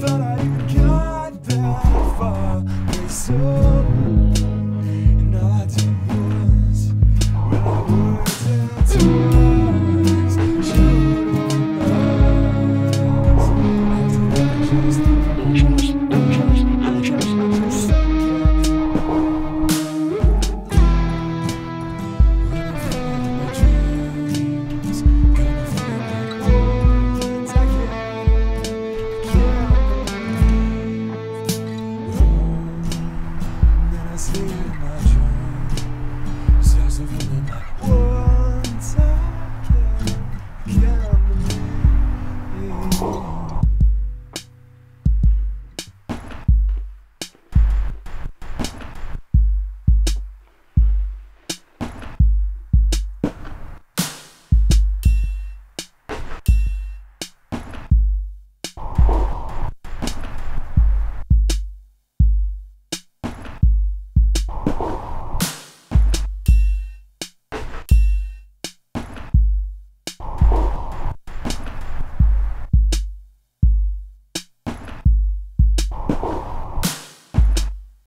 thought I'd even I sleep in my dreams. Stars are in my Bye.